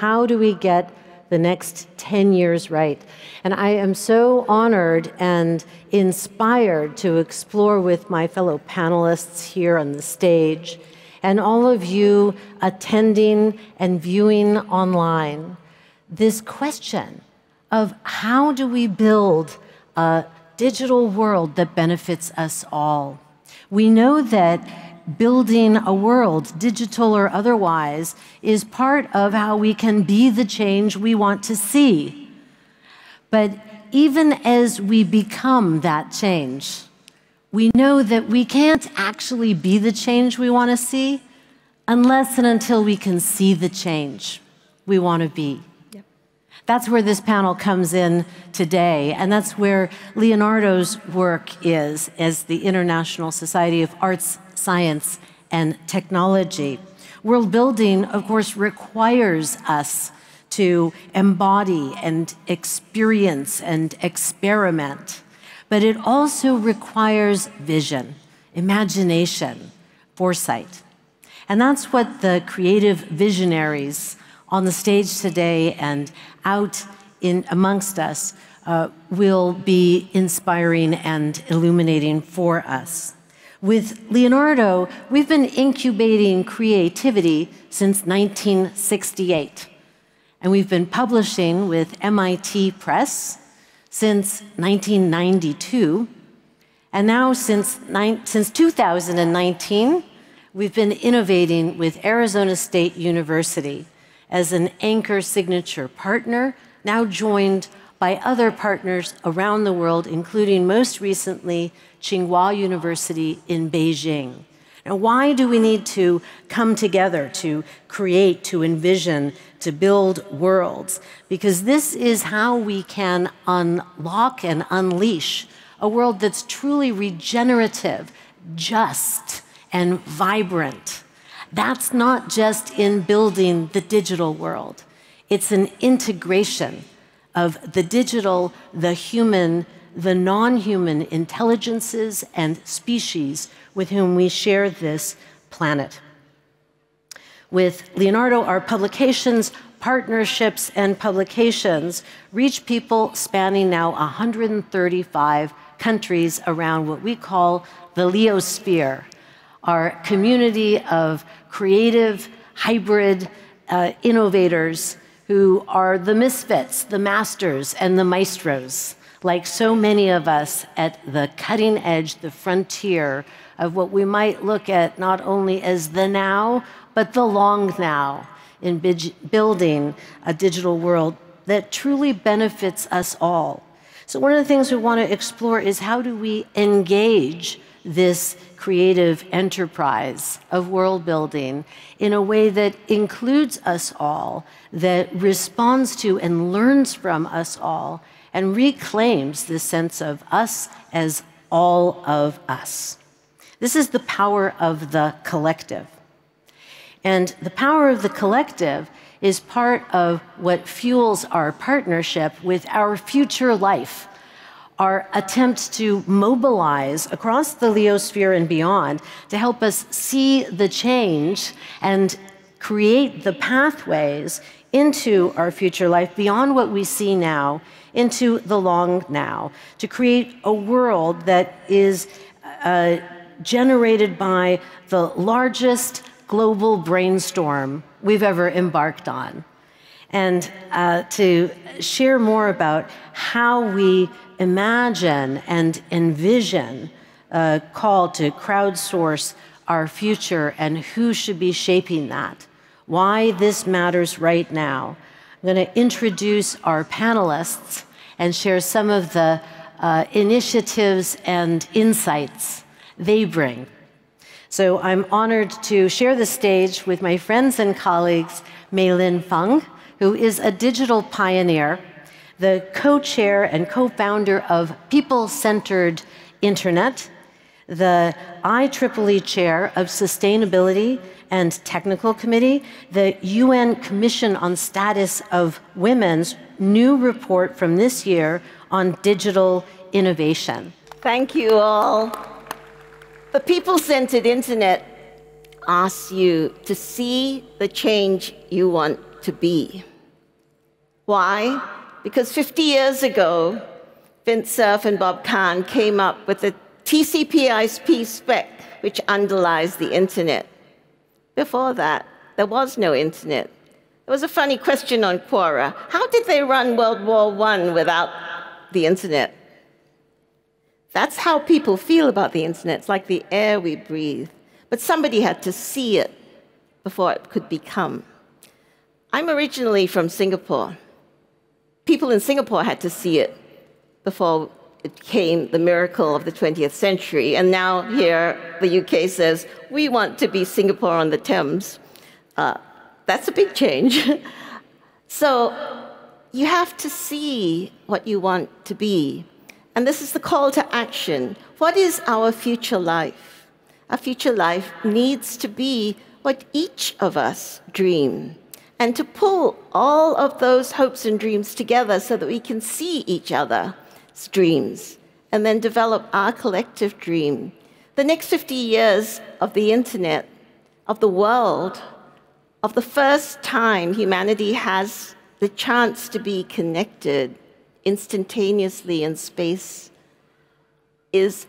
how do we get the next 10 years right? And I am so honored and inspired to explore with my fellow panelists here on the stage and all of you attending and viewing online this question of how do we build a digital world that benefits us all? We know that building a world, digital or otherwise, is part of how we can be the change we want to see. But even as we become that change, we know that we can't actually be the change we want to see unless and until we can see the change we want to be. That's where this panel comes in today, and that's where Leonardo's work is as the International Society of Arts, Science, and Technology. World building, of course, requires us to embody and experience and experiment, but it also requires vision, imagination, foresight. And that's what the creative visionaries on the stage today and out in amongst us uh, will be inspiring and illuminating for us. With Leonardo, we've been incubating creativity since 1968. And we've been publishing with MIT Press since 1992. And now, since, since 2019, we've been innovating with Arizona State University as an anchor signature partner, now joined by other partners around the world, including most recently Tsinghua University in Beijing. Now, why do we need to come together to create, to envision, to build worlds? Because this is how we can unlock and unleash a world that's truly regenerative, just, and vibrant. That's not just in building the digital world, it's an integration of the digital, the human, the non human intelligences and species with whom we share this planet. With Leonardo, our publications, partnerships, and publications reach people spanning now 135 countries around what we call the Leosphere, our community of creative, hybrid uh, innovators who are the misfits, the masters, and the maestros, like so many of us at the cutting edge, the frontier of what we might look at not only as the now, but the long now in building a digital world that truly benefits us all. So, one of the things we want to explore is how do we engage this creative enterprise of world building in a way that includes us all, that responds to and learns from us all, and reclaims this sense of us as all of us. This is the power of the collective. And the power of the collective is part of what fuels our partnership with our future life our attempts to mobilize across the Leosphere and beyond to help us see the change and create the pathways into our future life beyond what we see now, into the long now, to create a world that is uh, generated by the largest global brainstorm we've ever embarked on. And uh, to share more about how we imagine and envision a call to crowdsource our future and who should be shaping that, why this matters right now. I'm going to introduce our panelists and share some of the uh, initiatives and insights they bring. So I'm honored to share the stage with my friends and colleagues, Mei Lin Fung, who is a digital pioneer the co chair and co founder of People Centered Internet, the IEEE chair of Sustainability and Technical Committee, the UN Commission on Status of Women's new report from this year on digital innovation. Thank you all. The People Centered Internet asks you to see the change you want to be. Why? Because 50 years ago, Vint Cerf and Bob Kahn came up with the TCP/IP spec, which underlies the internet. Before that, there was no internet. There was a funny question on Quora. How did they run World War I without the internet? That's how people feel about the internet. It's like the air we breathe. But somebody had to see it before it could become. I'm originally from Singapore. People in Singapore had to see it before it became the miracle of the 20th century. And now here, the UK says, we want to be Singapore on the Thames. Uh, that's a big change. so you have to see what you want to be. And this is the call to action. What is our future life? Our future life needs to be what each of us dream, and to pull all of those hopes and dreams together so that we can see each other's dreams and then develop our collective dream. The next 50 years of the internet, of the world, of the first time humanity has the chance to be connected instantaneously in space is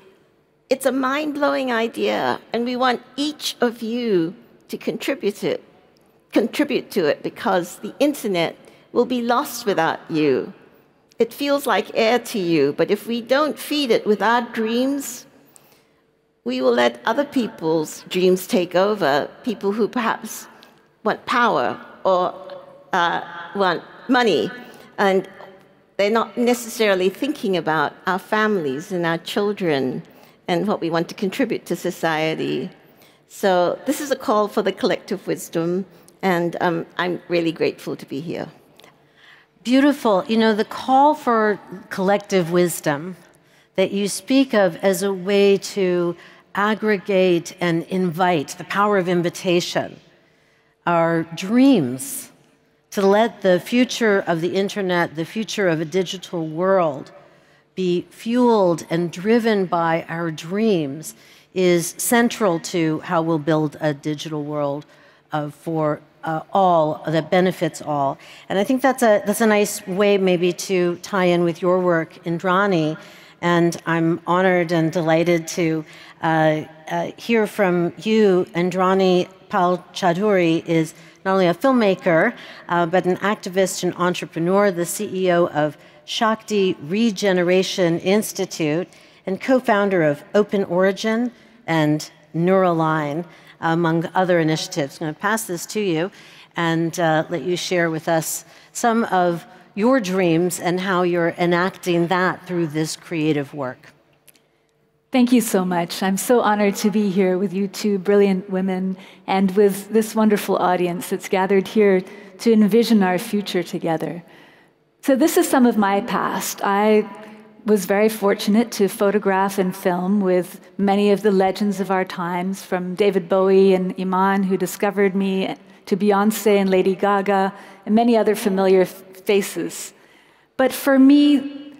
it's a mind-blowing idea and we want each of you to contribute it contribute to it because the internet will be lost without you it feels like air to you but if we don't feed it with our dreams we will let other people's dreams take over people who perhaps want power or uh, want money. And they're not necessarily thinking about our families and our children and what we want to contribute to society. So, this is a call for the collective wisdom, and um, I'm really grateful to be here. Beautiful. You know, the call for collective wisdom that you speak of as a way to aggregate and invite, the power of invitation our dreams, to let the future of the internet, the future of a digital world, be fueled and driven by our dreams is central to how we'll build a digital world uh, for uh, all that benefits all. And I think that's a that's a nice way maybe to tie in with your work, Indrani. And I'm honored and delighted to uh, uh hear from you, Indrani Pal Chaudhuri is not only a filmmaker, uh, but an activist and entrepreneur, the CEO of Shakti Regeneration Institute, and co founder of Open Origin and Neuralign, among other initiatives. I'm going to pass this to you and uh, let you share with us some of your dreams and how you're enacting that through this creative work. Thank you so much. I'm so honored to be here with you two brilliant women and with this wonderful audience that's gathered here to envision our future together. So, this is some of my past. I was very fortunate to photograph and film with many of the legends of our times, from David Bowie and Iman, who discovered me, to Beyonce and Lady Gaga, and many other familiar faces. But for me,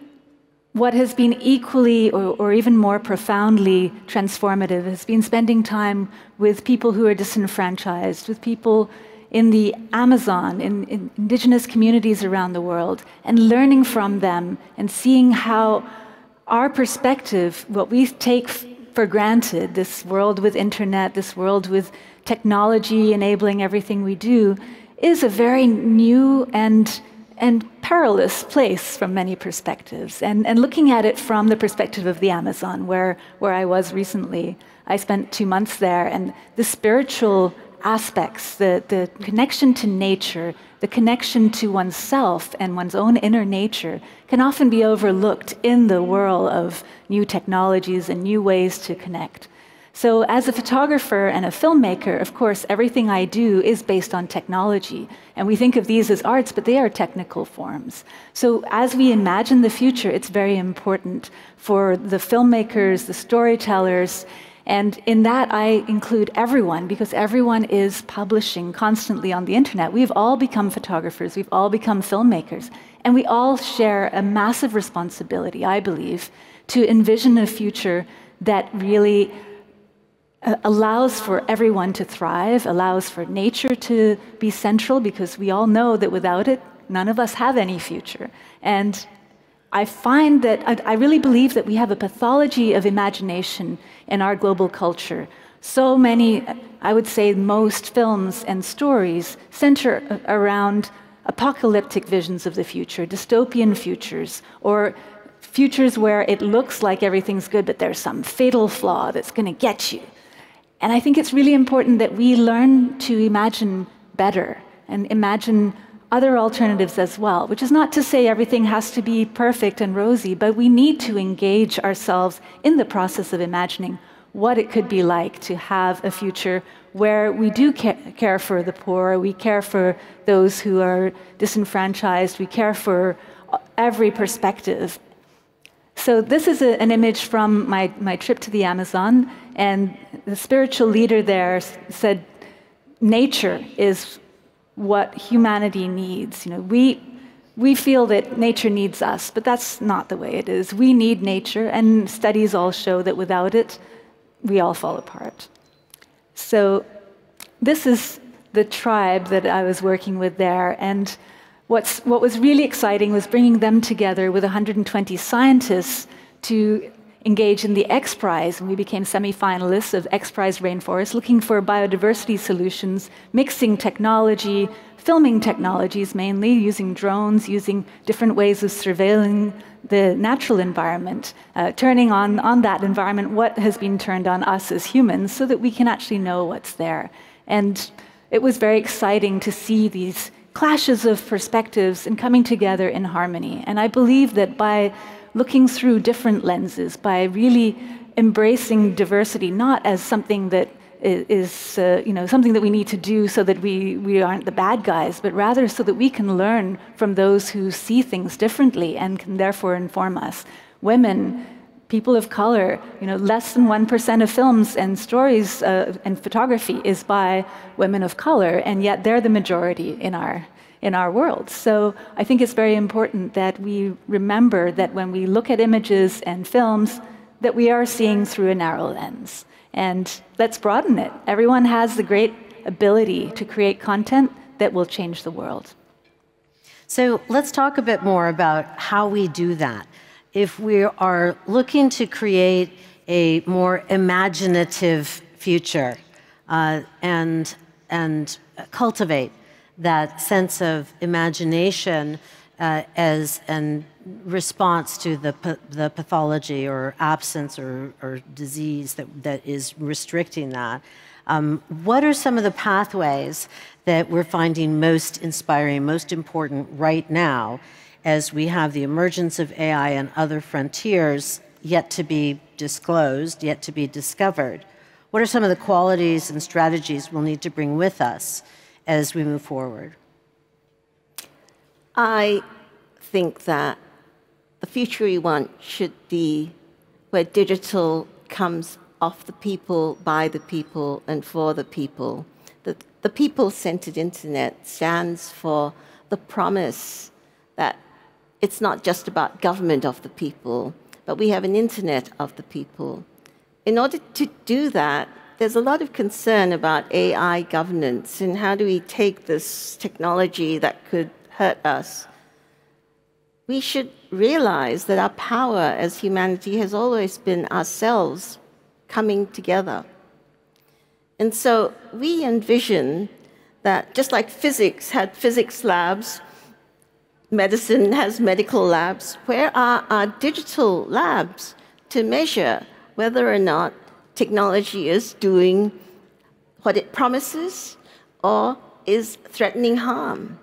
what has been equally or, or, even more profoundly transformative has been spending time with people who are disenfranchised, with people in the Amazon, in, in indigenous communities around the world, and learning from them and seeing how our perspective, what we take for granted, this world with internet, this world with technology enabling everything we do, is a very new and and perilous place from many perspectives. And, and looking at it from the perspective of the Amazon, where, where I was recently, I spent two months there, and the spiritual aspects, the, the connection to nature, the connection to oneself and one's own inner nature can often be overlooked in the whirl of new technologies and new ways to connect. So, as a photographer and a filmmaker, of course, everything I do is based on technology. And we think of these as arts, but they are technical forms. So, as we imagine the future, it's very important for the filmmakers, the storytellers, and in that, I include everyone because everyone is publishing constantly on the internet. We've all become photographers, we've all become filmmakers, and we all share a massive responsibility, I believe, to envision a future that really uh, allows for everyone to thrive, allows for nature to be central, because we all know that without it, none of us have any future. And I find that I, I really believe that we have a pathology of imagination in our global culture. So many, I would say most films and stories center around apocalyptic visions of the future, dystopian futures, or futures where it looks like everything's good, but there's some fatal flaw that's going to get you. And I think it's really important that we learn to imagine better and imagine other alternatives as well, which is not to say everything has to be perfect and rosy, but we need to engage ourselves in the process of imagining what it could be like to have a future where we do care for the poor, we care for those who are disenfranchised, we care for every perspective. So, this is a, an image from my, my trip to the Amazon, and the spiritual leader there said, Nature is what humanity needs. You know, we, we feel that nature needs us, but that's not the way it is. We need nature, and studies all show that without it, we all fall apart. So, this is the tribe that I was working with there, and what's, what was really exciting was bringing them together with 120 scientists to engage in the X Prize, and we became semi finalists of X Prize Rainforest, looking for biodiversity solutions, mixing technology, filming technologies mainly, using drones, using different ways of surveilling the natural environment, uh, turning on, on that environment what has been turned on us as humans so that we can actually know what's there. And it was very exciting to see these clashes of perspectives and coming together in harmony. And I believe that by looking through different lenses, by really embracing diversity not as something that is uh, you know, something that we need to do so that we, we aren't the bad guys, but rather so that we can learn from those who see things differently and can therefore inform us. Women, people of color, you know, less than 1% of films and stories uh, and photography is by women of color, and yet they're the majority in our, in our world. So I think it's very important that we remember that when we look at images and films, that we are seeing through a narrow lens. And let's broaden it. Everyone has the great ability to create content that will change the world. So let's talk a bit more about how we do that. If we are looking to create a more imaginative future uh, and, and cultivate that sense of imagination uh, as a response to the, the pathology or absence or, or disease that, that is restricting that. Um, what are some of the pathways that we're finding most inspiring, most important right now as we have the emergence of AI and other frontiers yet to be disclosed, yet to be discovered? What are some of the qualities and strategies we'll need to bring with us as we move forward? I think that the future we want should be where digital comes off the people, by the people, and for the people. The, the people centered internet stands for the promise that it's not just about government of the people, but we have an internet of the people. In order to do that, there's a lot of concern about AI governance and how do we take this technology that could hurt us. We should realize that our power as humanity has always been ourselves coming together. And so we envision that just like physics had physics labs, medicine has medical labs, where are our digital labs to measure whether or not technology is doing what it promises or is threatening harm.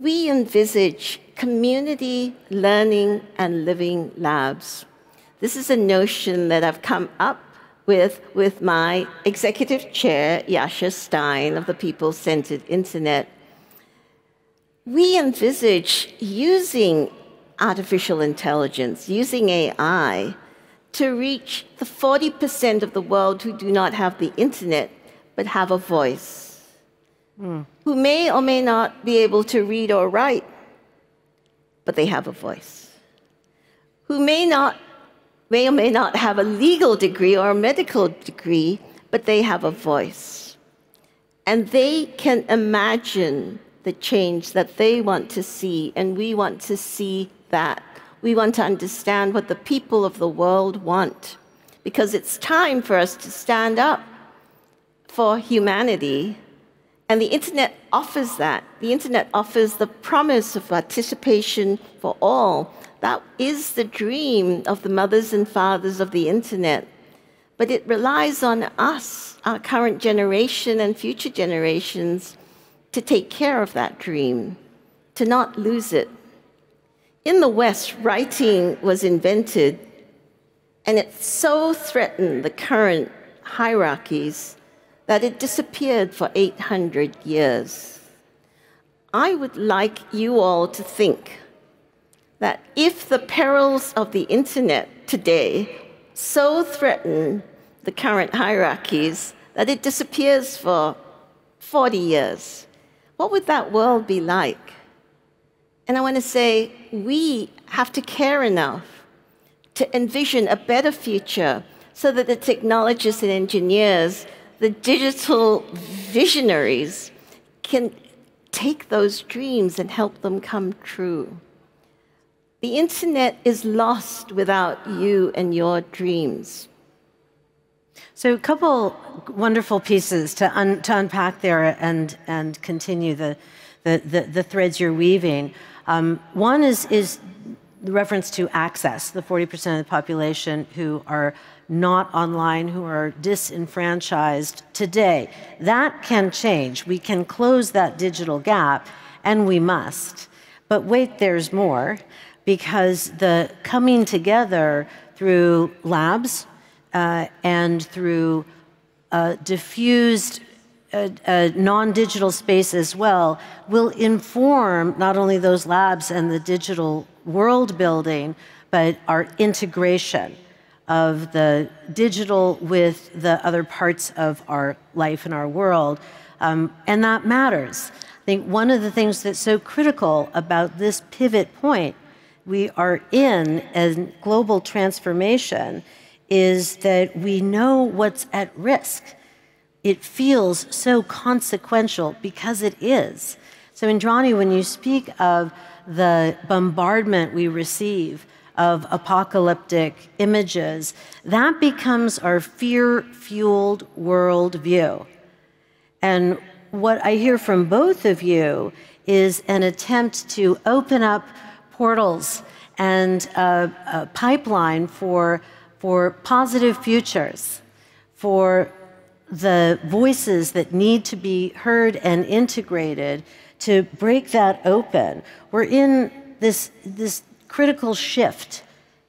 We envisage community learning and living labs. This is a notion that I've come up with with my executive chair, Yasha Stein of the People Centered Internet. We envisage using artificial intelligence, using AI, to reach the 40% of the world who do not have the internet but have a voice, mm. who may or may not be able to read or write, but they have a voice, who may not may or may not have a legal degree or a medical degree, but they have a voice. And they can imagine the change that they want to see, and we want to see that. We want to understand what the people of the world want, because it's time for us to stand up for humanity. And the internet offers that. The internet offers the promise of participation for all. That is the dream of the mothers and fathers of the internet. But it relies on us, our current generation and future generations, to take care of that dream, to not lose it. In the West, writing was invented, and it so threatened the current hierarchies that it disappeared for 800 years. I would like you all to think that if the perils of the internet today so threaten the current hierarchies that it disappears for 40 years, what would that world be like? And I want to say we have to care enough to envision a better future so that the technologists and engineers, the digital visionaries, can take those dreams and help them come true. The internet is lost without you and your dreams. So, a couple wonderful pieces to, un, to unpack there and, and continue the, the, the, the threads you're weaving. Um, one is, is the reference to access, the 40% of the population who are not online, who are disenfranchised today. That can change. We can close that digital gap, and we must. But wait, there's more, because the coming together through labs, uh, and through a diffused uh, uh, non digital space as well will inform not only those labs and the digital world building, but our integration of the digital with the other parts of our life and our world. Um, and that matters. I think one of the things that's so critical about this pivot point we are in as global transformation is that we know what's at risk. It feels so consequential because it is. So, Indrani, when you speak of the bombardment we receive of apocalyptic images, that becomes our fear fueled worldview. And what I hear from both of you is an attempt to open up portals and a, a pipeline for for positive futures, for the voices that need to be heard and integrated to break that open. We're in this, this critical shift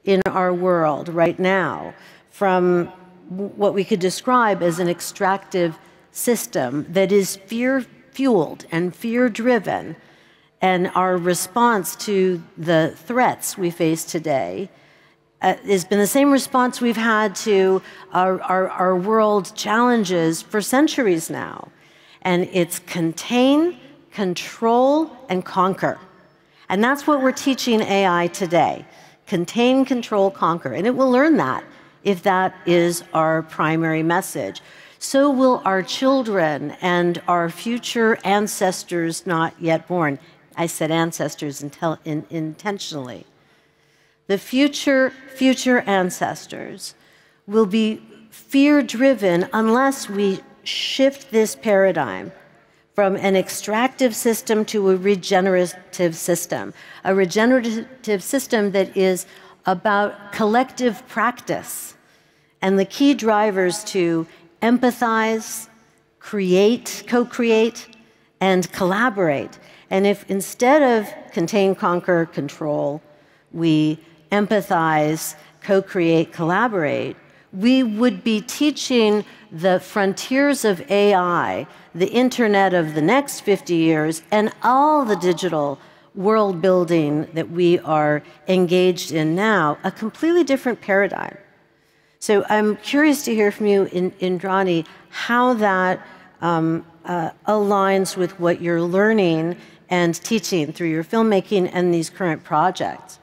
in our world right now from what we could describe as an extractive system that is fear fueled and fear driven, and our response to the threats we face today uh, has been the same response we've had to our, our, our world challenges for centuries now. And it's contain, control, and conquer. And that's what we're teaching AI today contain, control, conquer. And it will learn that if that is our primary message. So will our children and our future ancestors not yet born. I said ancestors in, intentionally the future future ancestors will be fear driven unless we shift this paradigm from an extractive system to a regenerative system, a regenerative system that is about collective practice and the key drivers to empathize, create, co create, and collaborate. And if instead of contain, conquer, control, we empathize, co create, collaborate, we would be teaching the frontiers of AI, the internet of the next 50 years, and all the digital world building that we are engaged in now a completely different paradigm. So I'm curious to hear from you, Indrani, how that um, uh, aligns with what you're learning and teaching through your filmmaking and these current projects.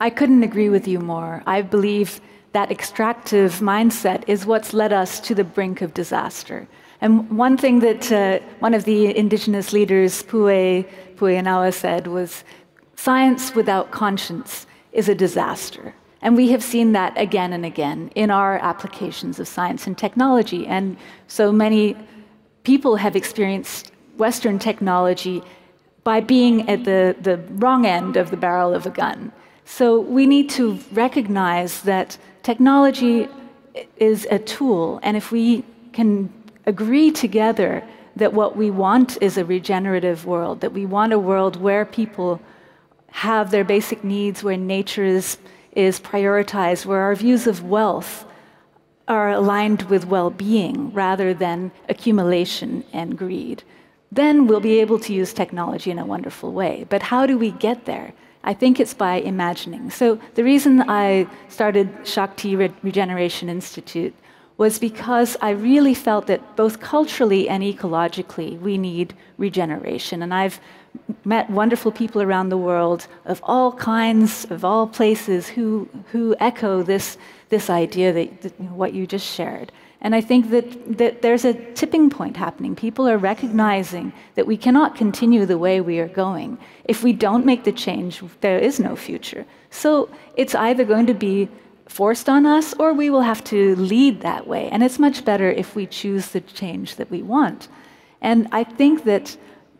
I couldn't agree with you more. I believe that extractive mindset is what's led us to the brink of disaster. And one thing that uh, one of the indigenous leaders, Pue, Pueanawa, said was science without conscience is a disaster. And we have seen that again and again in our applications of science and technology. And so many people have experienced Western technology by being at the, the wrong end of the barrel of a gun. So we need to recognize that technology is a tool, and if we can agree together that what we want is a regenerative world, that we want a world where people have their basic needs, where nature is, is prioritized, where our views of wealth are aligned with well being rather than accumulation and greed, then we'll be able to use technology in a wonderful way. But how do we get there? I think it's by imagining. So, the reason I started Shakti Regeneration Institute was because I really felt that both culturally and ecologically we need regeneration. And I've met wonderful people around the world of all kinds, of all places, who, who echo this, this idea that, that what you just shared. And I think that, that there's a tipping point happening. People are recognizing that we cannot continue the way we are going. If we don't make the change, there is no future. So it's either going to be forced on us or we will have to lead that way. And it's much better if we choose the change that we want. And I think that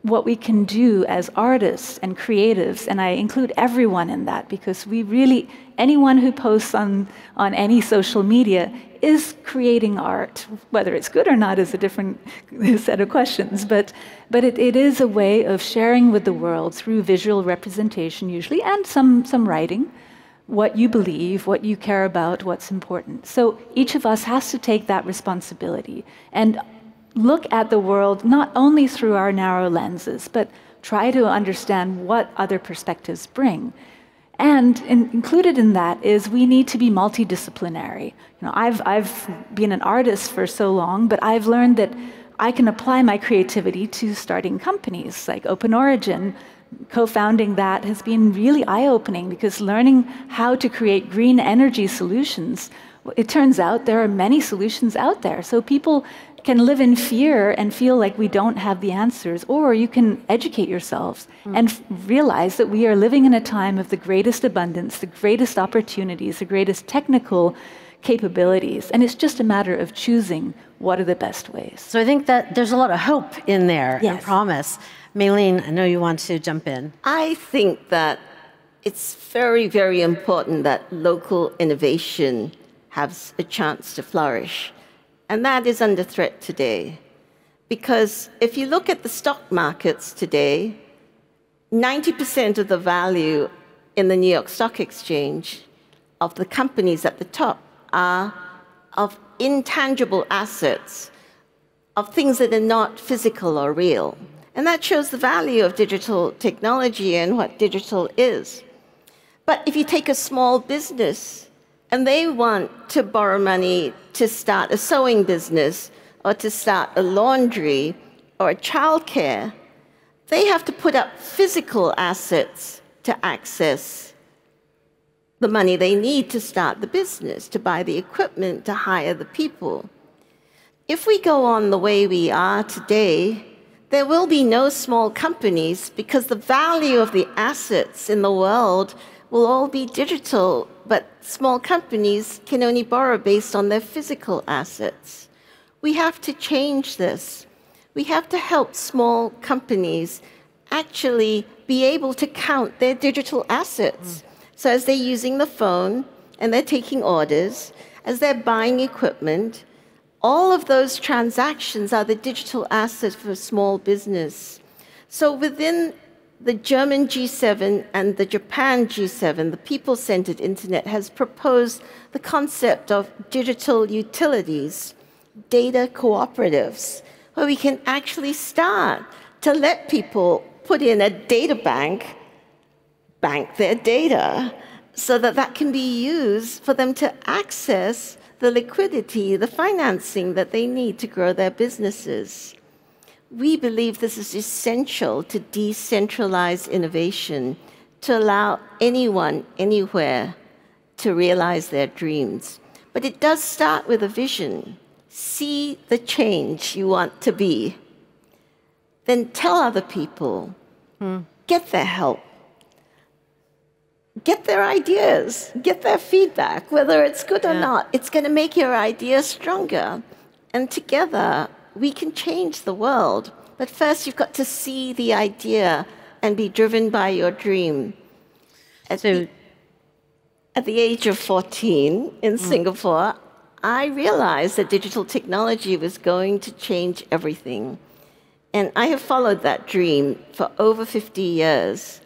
what we can do as artists and creatives, and I include everyone in that because we really, anyone who posts on, on any social media is creating art. Whether it's good or not is a different set of questions, but, but it, it is a way of sharing with the world through visual representation, usually, and some, some writing, what you believe, what you care about, what's important. So each of us has to take that responsibility. And look at the world not only through our narrow lenses, but try to understand what other perspectives bring. And in, included in that is we need to be multidisciplinary. You know, I've, I've been an artist for so long, but I've learned that I can apply my creativity to starting companies like Open Origin. Co founding that has been really eye opening because learning how to create green energy solutions, it turns out there are many solutions out there. So people can live in fear and feel like we don't have the answers, or you can educate yourselves mm. and realize that we are living in a time of the greatest abundance, the greatest opportunities, the greatest technical capabilities. And it's just a matter of choosing what are the best ways. So I think that there's a lot of hope in there yes. and promise. Mei Lin, I know you want to jump in. I think that it's very, very important that local innovation has a chance to flourish. And that is under threat today. Because if you look at the stock markets today, 90% of the value in the New York Stock Exchange of the companies at the top are of intangible assets, of things that are not physical or real. And that shows the value of digital technology and what digital is. But if you take a small business and they want to borrow money to start a sewing business or to start a laundry or a childcare, they have to put up physical assets to access the money they need to start the business, to buy the equipment, to hire the people. If we go on the way we are today, there will be no small companies because the value of the assets in the world will all be digital, but small companies can only borrow based on their physical assets. We have to change this. We have to help small companies actually be able to count their digital assets. Mm. So, as they're using the phone and they're taking orders, as they're buying equipment, all of those transactions are the digital assets for small business. So, within the German G7 and the Japan G7, the people centered internet, has proposed the concept of digital utilities, data cooperatives, where we can actually start to let people put in a data bank, bank their data, so that that can be used for them to access the liquidity, the financing that they need to grow their businesses. We believe this is essential to decentralize innovation, to allow anyone, anywhere, to realize their dreams. But it does start with a vision. See the change you want to be. Then tell other people. Hmm. Get their help. Get their ideas. Get their feedback, whether it's good yeah. or not. It's going to make your idea stronger. And together, we can change the world. But first, you've got to see the idea and be driven by your dream. At, so, the, at the age of 14 in mm. Singapore, I realized that digital technology was going to change everything. And I have followed that dream for over 50 years.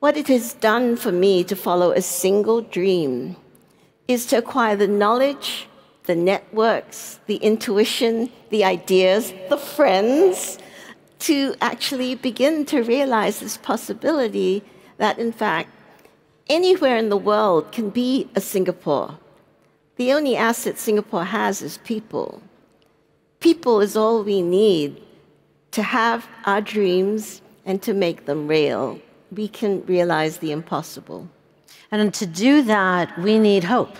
What it has done for me to follow a single dream is to acquire the knowledge, the networks, the intuition, the ideas, the friends, to actually begin to realize this possibility that, in fact, anywhere in the world can be a Singapore. The only asset Singapore has is people. People is all we need to have our dreams and to make them real. We can realize the impossible. And to do that, we need hope.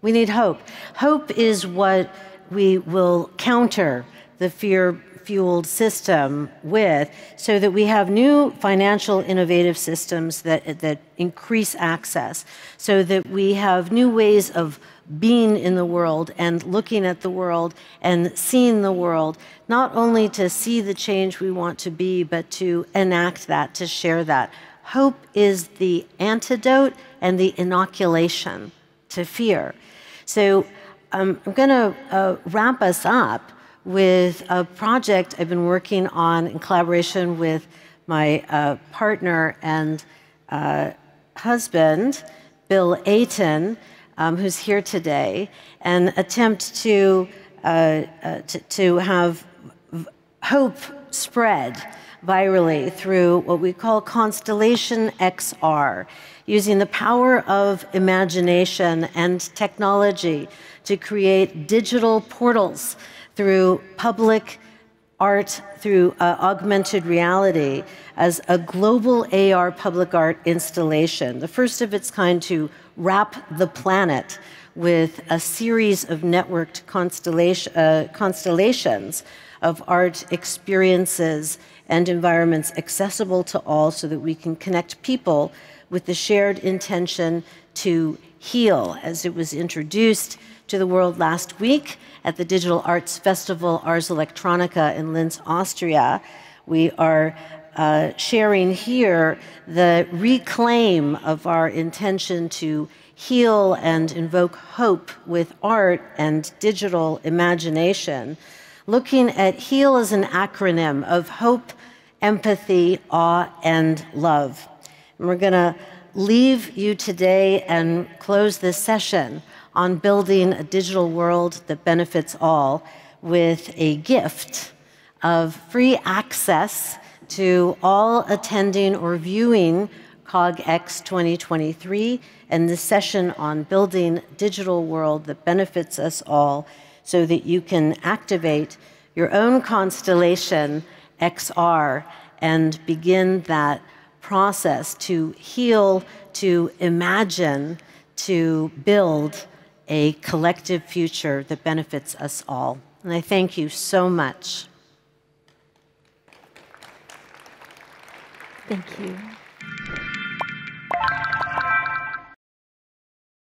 We need hope. Hope is what we will counter the fear fueled system with so that we have new financial innovative systems that, that increase access, so that we have new ways of being in the world and looking at the world and seeing the world, not only to see the change we want to be, but to enact that, to share that. Hope is the antidote and the inoculation to fear. So um, I'm going to uh, wrap us up with a project I've been working on in collaboration with my uh, partner and uh, husband, Bill Ayton, um, who's here today, and attempt to, uh, uh to, to have hope spread virally through what we call Constellation XR, using the power of imagination and technology to create digital portals through public art, through uh, augmented reality, as a global AR public art installation, the first of its kind to wrap the planet with a series of networked constellation, uh, constellations of art experiences and environments accessible to all so that we can connect people with the shared intention to heal as it was introduced to the world last week at the Digital Arts Festival Ars Electronica in Linz, Austria. We are uh, sharing here the reclaim of our intention to heal and invoke hope with art and digital imagination, looking at HEAL as an acronym of hope, empathy, awe, and love. And we're going to leave you today and close this session on building a digital world that benefits all with a gift of free access to all attending or viewing CogX 2023 and the session on building digital world that benefits us all so that you can activate your own constellation XR and begin that process to heal, to imagine, to build a collective future that benefits us all. And I thank you so much. Thank you.